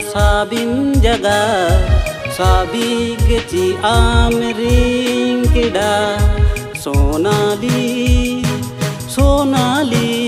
sabing jaga Sabi keci amring kida Sonali, Sonali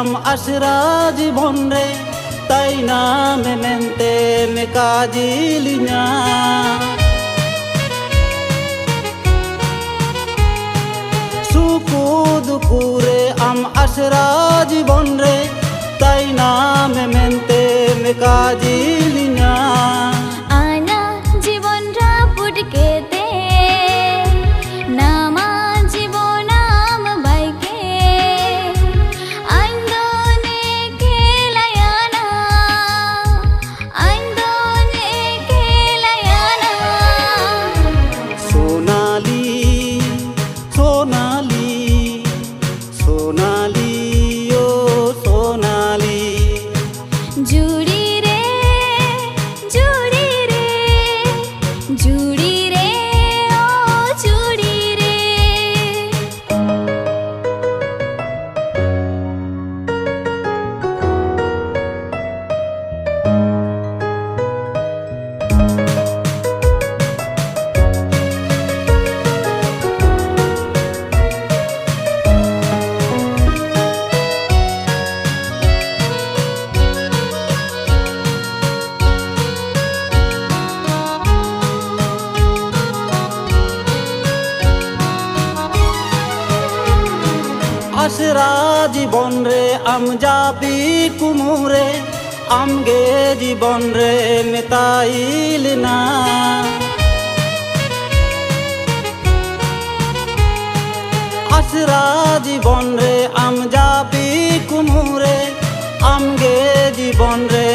আম আসরা জীবন রে, তাই না মেমেন্তে মে কাজিলিনা সুকু দুকুরে আম আসরা জীবন রে, তাই না মেমেন্তে মে কাজিলিনা আসরা জীবন রে, আম যাবি কুমুরে, আমগে জীবন রে, মেতাইল না। আসরা জীবন রে, আম যাবি কুমুরে, আমগে জীবন রে